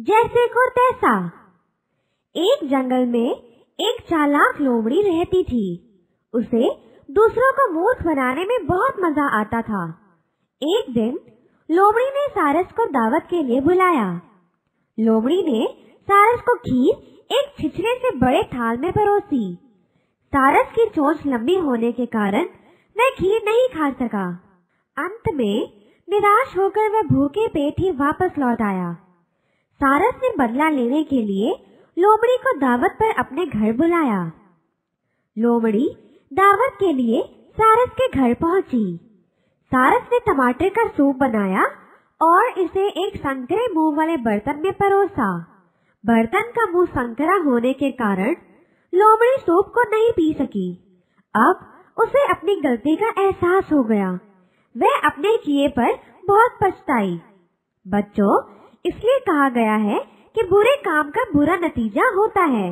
जैसे को तैसा। एक जंगल में एक चालाक लोमड़ी रहती थी। उसे दूसरों को मूर्ख बनाने में बहुत मज़ा आता था। एक दिन लोमड़ी ने सारस को दावत के लिए बुलाया। लोमड़ी ने सारस को खीर एक छिछले से बड़े थाल में परोसी। सारस की चोंच लंबी होने के कारण वह खीर नहीं खा सका। अंत में निराश होकर वह भूखे पेट ही वापस लौट आया। सारस ने बदला लेने के लिए लोमड़ी को दावत पर अपने घर बुलाया। लोमड़ी दावत के लिए सारस के घर पहुँची। सारस ने टमाटर का सूप बनाया और इसे एक संकरे मुँह वाले बर्तन में परोसा। बर्तन का मुँह संकरा होने के कारण लोमड़ी सूप को नहीं पी सकी। अब उसे अपनी गलती का एहसास हो गया। वह अपने किए पर बहुत पछताई। बच्चों इसलिए कहा गया है कि बुरे काम का बुरा नतीजा होता है।